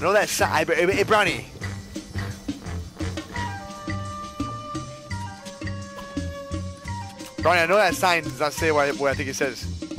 know that sign. Eh, but hey, Brownie. Brownie, I know that sign does not say what I, I think it says.